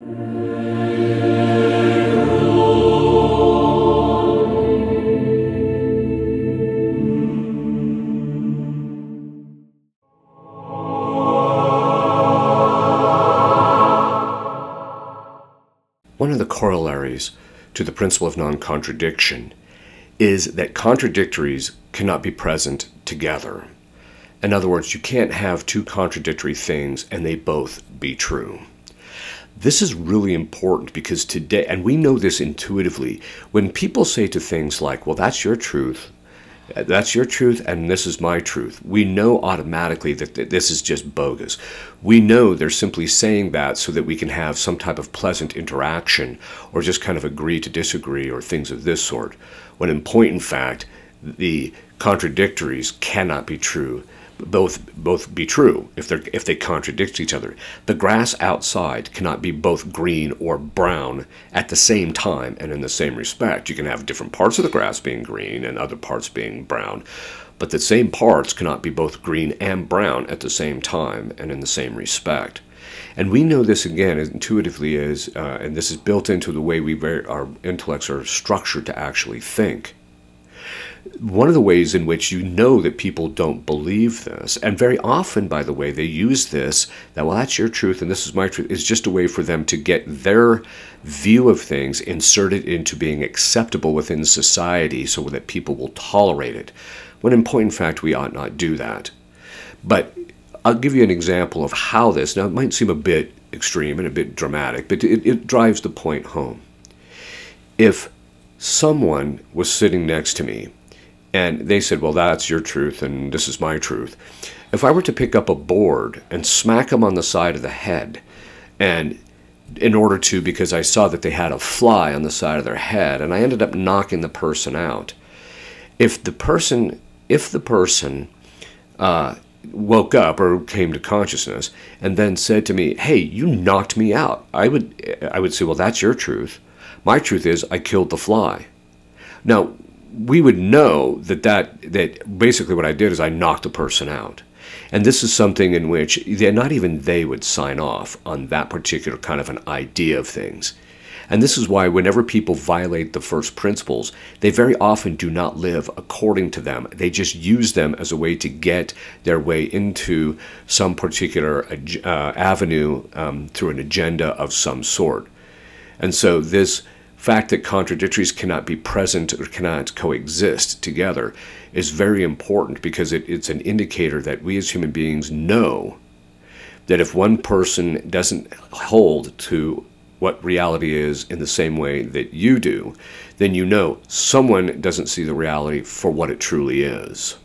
One of the corollaries to the principle of non contradiction is that contradictories cannot be present together. In other words, you can't have two contradictory things and they both be true. This is really important because today, and we know this intuitively, when people say to things like, well, that's your truth, uh, that's your truth and this is my truth. We know automatically that this is just bogus. We know they're simply saying that so that we can have some type of pleasant interaction or just kind of agree to disagree or things of this sort. When in point in fact, the contradictories cannot be true both both be true if they if they contradict each other. The grass outside cannot be both green or brown at the same time and in the same respect. You can have different parts of the grass being green and other parts being brown, but the same parts cannot be both green and brown at the same time and in the same respect. And we know this again intuitively is, uh, and this is built into the way we our intellects are structured to actually think one of the ways in which you know that people don't believe this, and very often, by the way, they use this that, well, that's your truth and this is my truth, is just a way for them to get their view of things inserted into being acceptable within society so that people will tolerate it. When in point in fact, we ought not do that. But I'll give you an example of how this, now it might seem a bit extreme and a bit dramatic, but it, it drives the point home. If someone was sitting next to me and they said, well, that's your truth and this is my truth. If I were to pick up a board and smack them on the side of the head, and in order to, because I saw that they had a fly on the side of their head, and I ended up knocking the person out. If the person, if the person uh, woke up or came to consciousness and then said to me, "Hey, you knocked me out," I would, I would say, "Well, that's your truth. My truth is I killed the fly." Now, we would know that, that that basically what I did is I knocked a person out. And this is something in which not even they would sign off on that particular kind of an idea of things. And this is why, whenever people violate the first principles, they very often do not live according to them. They just use them as a way to get their way into some particular uh, avenue um, through an agenda of some sort. And so, this fact that contradictories cannot be present or cannot coexist together is very important because it, it's an indicator that we as human beings know that if one person doesn't hold to what reality is in the same way that you do, then you know someone doesn't see the reality for what it truly is.